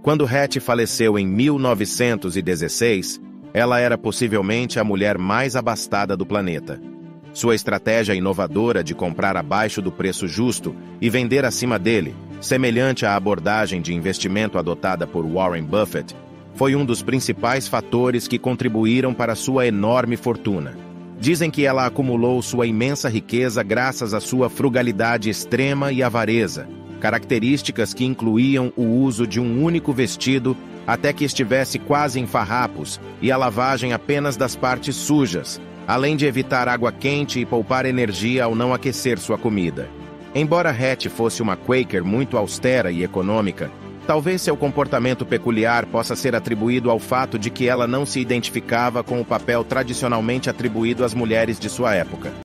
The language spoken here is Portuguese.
Quando Hattie faleceu em 1916, ela era possivelmente a mulher mais abastada do planeta. Sua estratégia inovadora de comprar abaixo do preço justo e vender acima dele, semelhante à abordagem de investimento adotada por Warren Buffett, foi um dos principais fatores que contribuíram para sua enorme fortuna. Dizem que ela acumulou sua imensa riqueza graças à sua frugalidade extrema e avareza, características que incluíam o uso de um único vestido até que estivesse quase em farrapos e a lavagem apenas das partes sujas, além de evitar água quente e poupar energia ao não aquecer sua comida. Embora Hattie fosse uma Quaker muito austera e econômica, talvez seu comportamento peculiar possa ser atribuído ao fato de que ela não se identificava com o papel tradicionalmente atribuído às mulheres de sua época.